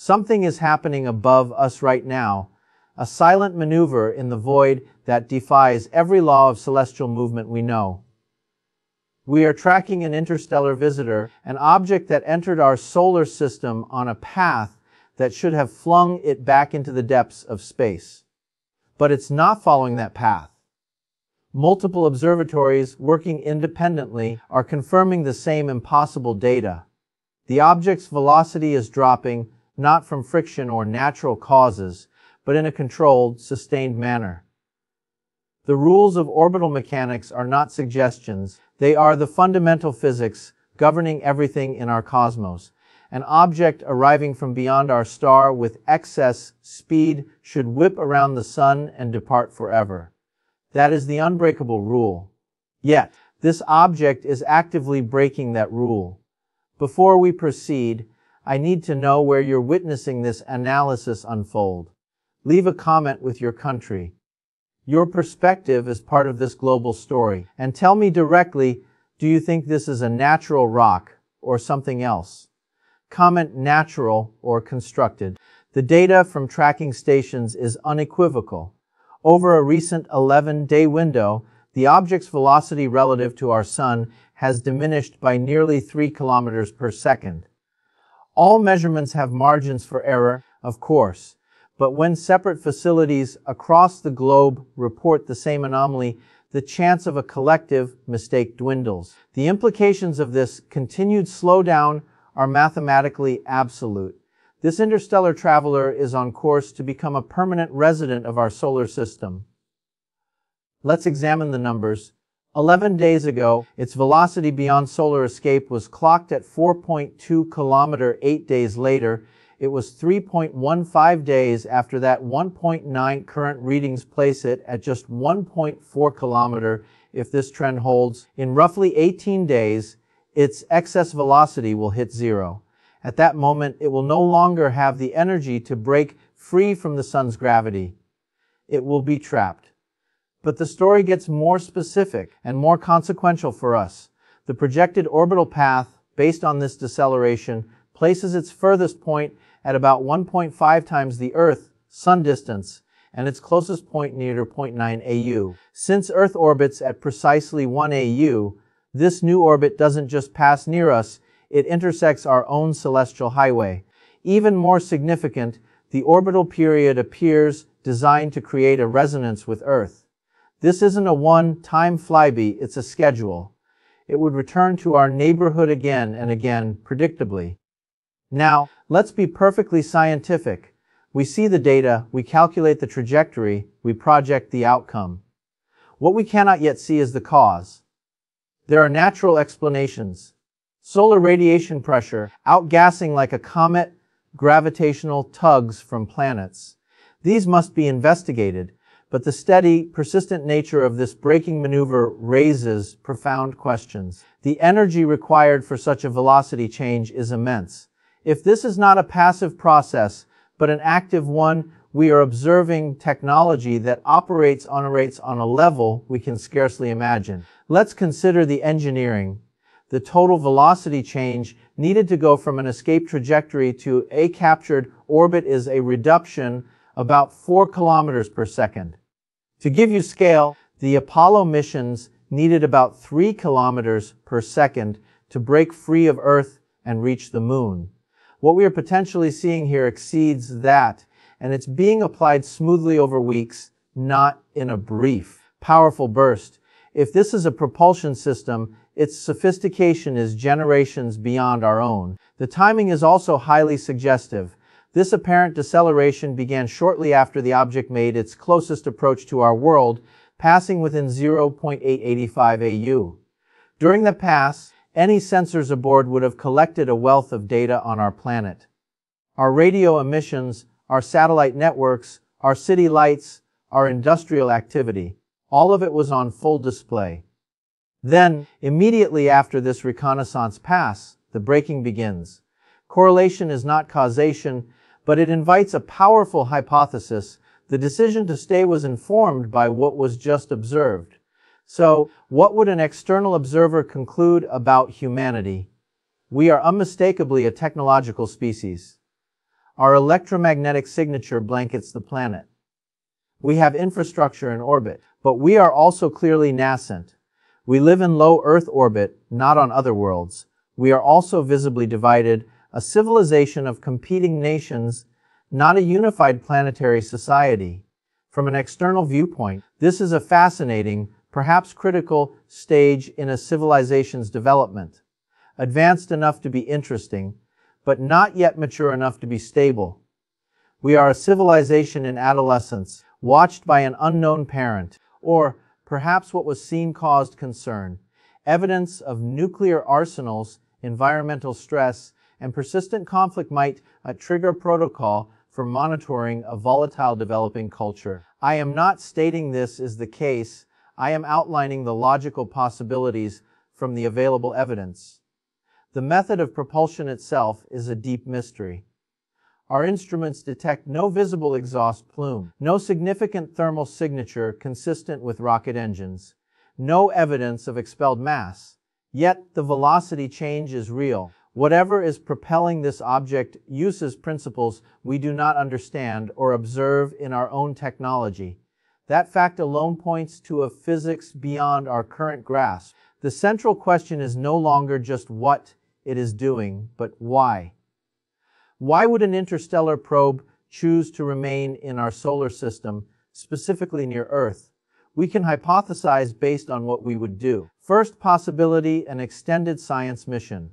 Something is happening above us right now, a silent maneuver in the void that defies every law of celestial movement we know. We are tracking an interstellar visitor, an object that entered our solar system on a path that should have flung it back into the depths of space. But it's not following that path. Multiple observatories working independently are confirming the same impossible data. The object's velocity is dropping not from friction or natural causes, but in a controlled, sustained manner. The rules of orbital mechanics are not suggestions, they are the fundamental physics governing everything in our cosmos. An object arriving from beyond our star with excess speed should whip around the sun and depart forever. That is the unbreakable rule. Yet, this object is actively breaking that rule. Before we proceed, I need to know where you're witnessing this analysis unfold. Leave a comment with your country. Your perspective is part of this global story. And tell me directly, do you think this is a natural rock or something else? Comment natural or constructed. The data from tracking stations is unequivocal. Over a recent 11-day window, the object's velocity relative to our sun has diminished by nearly 3 kilometers per second. All measurements have margins for error, of course, but when separate facilities across the globe report the same anomaly, the chance of a collective mistake dwindles. The implications of this continued slowdown are mathematically absolute. This interstellar traveler is on course to become a permanent resident of our solar system. Let's examine the numbers. 11 days ago, its velocity beyond solar escape was clocked at 4.2 kilometer 8 days later, it was 3.15 days after that 1.9 current readings place it at just 1.4 kilometer. If this trend holds, in roughly 18 days, its excess velocity will hit zero. At that moment, it will no longer have the energy to break free from the sun's gravity. It will be trapped. But the story gets more specific and more consequential for us. The projected orbital path, based on this deceleration, places its furthest point at about 1.5 times the Earth sun distance and its closest point near 0.9 AU. Since Earth orbits at precisely 1 AU, this new orbit doesn't just pass near us, it intersects our own celestial highway. Even more significant, the orbital period appears designed to create a resonance with Earth. This isn't a one-time flyby, it's a schedule. It would return to our neighborhood again and again, predictably. Now, let's be perfectly scientific. We see the data, we calculate the trajectory, we project the outcome. What we cannot yet see is the cause. There are natural explanations. Solar radiation pressure, outgassing like a comet, gravitational tugs from planets. These must be investigated, but the steady, persistent nature of this braking maneuver raises profound questions. The energy required for such a velocity change is immense. If this is not a passive process, but an active one, we are observing technology that operates on a rates on a level we can scarcely imagine. Let's consider the engineering. The total velocity change needed to go from an escape trajectory to a captured orbit is a reduction about 4 kilometers per second. To give you scale, the Apollo missions needed about 3 kilometers per second to break free of Earth and reach the moon. What we are potentially seeing here exceeds that, and it's being applied smoothly over weeks, not in a brief, powerful burst. If this is a propulsion system, its sophistication is generations beyond our own. The timing is also highly suggestive. This apparent deceleration began shortly after the object made its closest approach to our world, passing within 0.885 AU. During the pass, any sensors aboard would have collected a wealth of data on our planet. Our radio emissions, our satellite networks, our city lights, our industrial activity, all of it was on full display. Then, immediately after this reconnaissance pass, the braking begins. Correlation is not causation, but it invites a powerful hypothesis. The decision to stay was informed by what was just observed. So, what would an external observer conclude about humanity? We are unmistakably a technological species. Our electromagnetic signature blankets the planet. We have infrastructure in orbit, but we are also clearly nascent. We live in low Earth orbit, not on other worlds. We are also visibly divided, a civilization of competing nations, not a unified planetary society. From an external viewpoint, this is a fascinating, perhaps critical, stage in a civilization's development. Advanced enough to be interesting, but not yet mature enough to be stable. We are a civilization in adolescence, watched by an unknown parent, or perhaps what was seen caused concern. Evidence of nuclear arsenals, environmental stress, and persistent conflict might uh, trigger protocol for monitoring a volatile developing culture. I am not stating this is the case. I am outlining the logical possibilities from the available evidence. The method of propulsion itself is a deep mystery. Our instruments detect no visible exhaust plume, no significant thermal signature consistent with rocket engines, no evidence of expelled mass. Yet the velocity change is real. Whatever is propelling this object uses principles we do not understand or observe in our own technology. That fact alone points to a physics beyond our current grasp. The central question is no longer just what it is doing, but why. Why would an interstellar probe choose to remain in our solar system, specifically near Earth? We can hypothesize based on what we would do. First possibility, an extended science mission.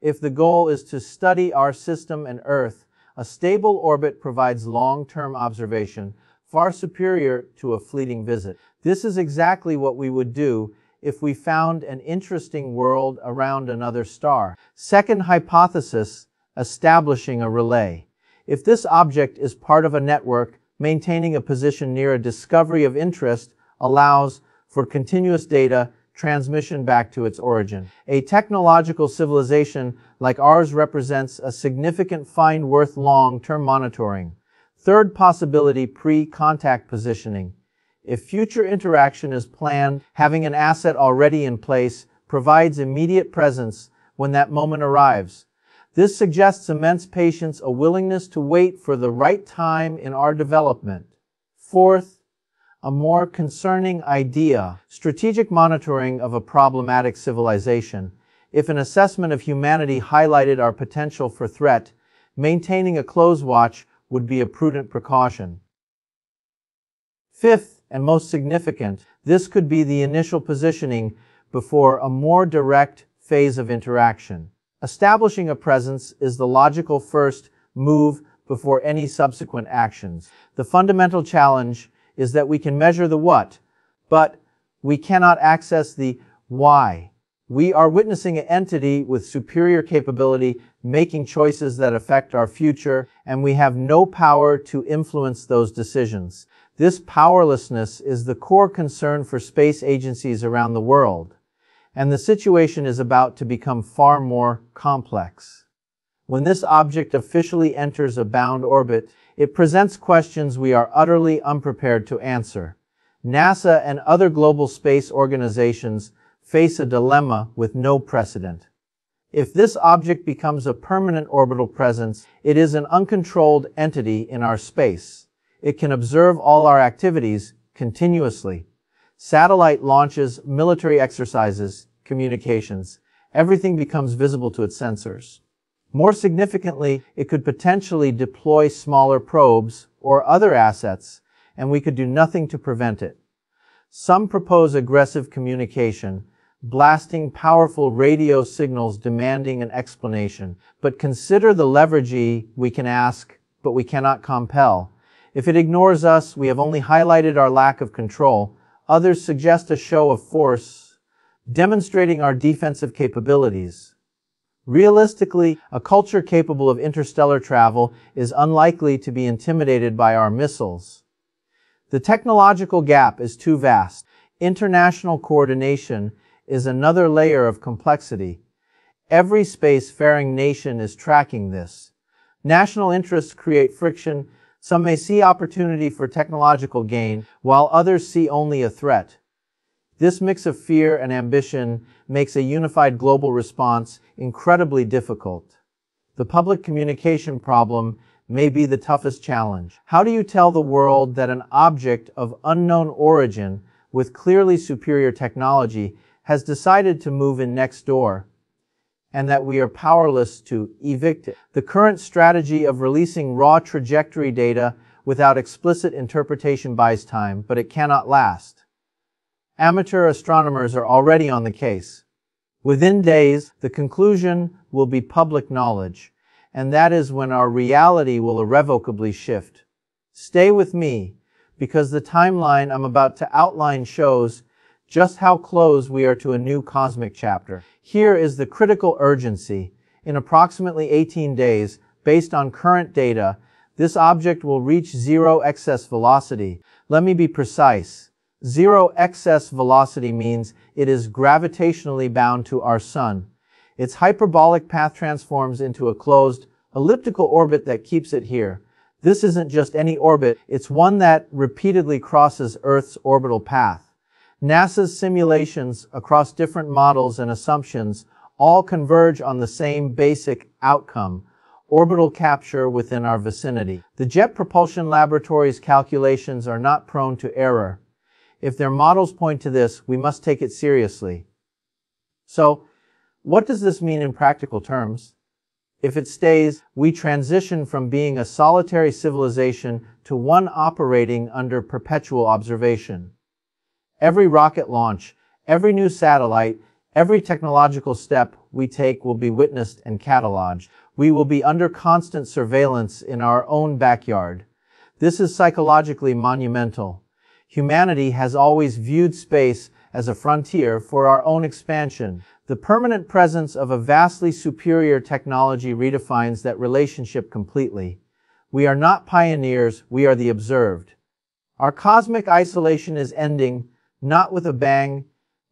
If the goal is to study our system and Earth, a stable orbit provides long-term observation, far superior to a fleeting visit. This is exactly what we would do if we found an interesting world around another star. Second hypothesis, establishing a relay. If this object is part of a network, maintaining a position near a discovery of interest allows for continuous data transmission back to its origin. A technological civilization like ours represents a significant find worth long-term monitoring. Third possibility, pre-contact positioning. If future interaction is planned, having an asset already in place provides immediate presence when that moment arrives. This suggests immense patience, a willingness to wait for the right time in our development. Fourth, a more concerning idea, strategic monitoring of a problematic civilization. If an assessment of humanity highlighted our potential for threat, maintaining a close watch would be a prudent precaution. Fifth, and most significant, this could be the initial positioning before a more direct phase of interaction. Establishing a presence is the logical first move before any subsequent actions. The fundamental challenge is that we can measure the what, but we cannot access the why. We are witnessing an entity with superior capability making choices that affect our future, and we have no power to influence those decisions. This powerlessness is the core concern for space agencies around the world, and the situation is about to become far more complex. When this object officially enters a bound orbit, it presents questions we are utterly unprepared to answer. NASA and other global space organizations face a dilemma with no precedent. If this object becomes a permanent orbital presence, it is an uncontrolled entity in our space. It can observe all our activities continuously. Satellite launches, military exercises, communications. Everything becomes visible to its sensors. More significantly, it could potentially deploy smaller probes or other assets, and we could do nothing to prevent it. Some propose aggressive communication, blasting powerful radio signals demanding an explanation. But consider the leverage we can ask, but we cannot compel. If it ignores us, we have only highlighted our lack of control. Others suggest a show of force, demonstrating our defensive capabilities. Realistically, a culture capable of interstellar travel is unlikely to be intimidated by our missiles. The technological gap is too vast. International coordination is another layer of complexity. Every space-faring nation is tracking this. National interests create friction. Some may see opportunity for technological gain, while others see only a threat. This mix of fear and ambition makes a unified global response incredibly difficult. The public communication problem may be the toughest challenge. How do you tell the world that an object of unknown origin with clearly superior technology has decided to move in next door and that we are powerless to evict it? The current strategy of releasing raw trajectory data without explicit interpretation buys time, but it cannot last. Amateur astronomers are already on the case. Within days, the conclusion will be public knowledge and that is when our reality will irrevocably shift. Stay with me, because the timeline I'm about to outline shows just how close we are to a new cosmic chapter. Here is the critical urgency. In approximately 18 days, based on current data, this object will reach zero excess velocity. Let me be precise. Zero excess velocity means it is gravitationally bound to our sun. Its hyperbolic path transforms into a closed, elliptical orbit that keeps it here. This isn't just any orbit, it's one that repeatedly crosses Earth's orbital path. NASA's simulations across different models and assumptions all converge on the same basic outcome, orbital capture within our vicinity. The Jet Propulsion Laboratory's calculations are not prone to error. If their models point to this, we must take it seriously. So, what does this mean in practical terms? If it stays, we transition from being a solitary civilization to one operating under perpetual observation. Every rocket launch, every new satellite, every technological step we take will be witnessed and cataloged. We will be under constant surveillance in our own backyard. This is psychologically monumental. Humanity has always viewed space as a frontier for our own expansion. The permanent presence of a vastly superior technology redefines that relationship completely. We are not pioneers, we are the observed. Our cosmic isolation is ending, not with a bang,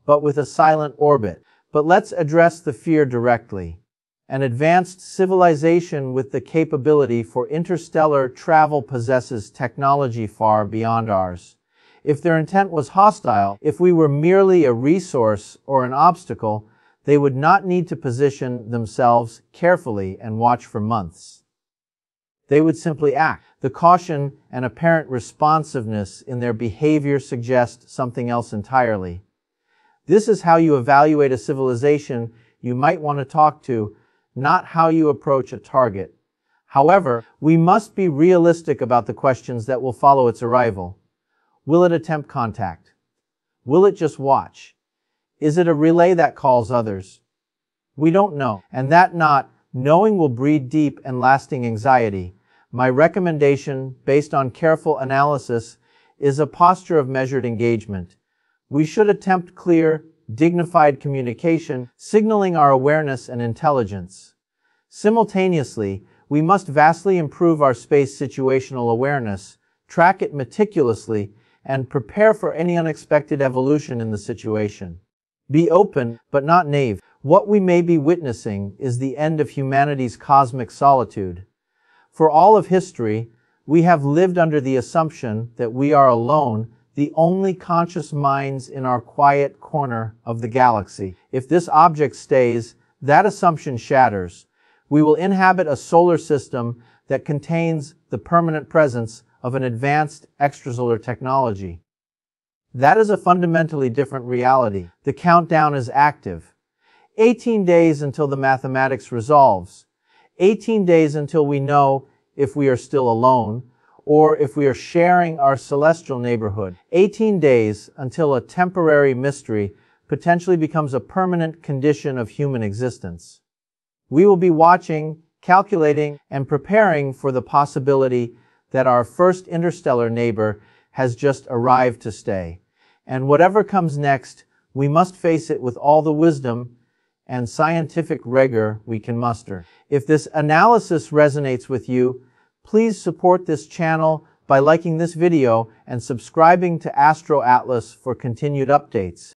but with a silent orbit. But let's address the fear directly. An advanced civilization with the capability for interstellar travel possesses technology far beyond ours. If their intent was hostile, if we were merely a resource or an obstacle, they would not need to position themselves carefully and watch for months. They would simply act. The caution and apparent responsiveness in their behavior suggest something else entirely. This is how you evaluate a civilization you might want to talk to, not how you approach a target. However, we must be realistic about the questions that will follow its arrival. Will it attempt contact? Will it just watch? Is it a relay that calls others? We don't know. And that not knowing will breed deep and lasting anxiety. My recommendation, based on careful analysis, is a posture of measured engagement. We should attempt clear, dignified communication, signaling our awareness and intelligence. Simultaneously, we must vastly improve our space situational awareness, track it meticulously, and prepare for any unexpected evolution in the situation. Be open, but not naive. What we may be witnessing is the end of humanity's cosmic solitude. For all of history, we have lived under the assumption that we are alone, the only conscious minds in our quiet corner of the galaxy. If this object stays, that assumption shatters. We will inhabit a solar system that contains the permanent presence of an advanced extrasolar technology. That is a fundamentally different reality. The countdown is active. 18 days until the mathematics resolves. 18 days until we know if we are still alone or if we are sharing our celestial neighborhood. 18 days until a temporary mystery potentially becomes a permanent condition of human existence. We will be watching, calculating, and preparing for the possibility that our first interstellar neighbor has just arrived to stay. And whatever comes next, we must face it with all the wisdom and scientific rigor we can muster. If this analysis resonates with you, please support this channel by liking this video and subscribing to Astro Atlas for continued updates.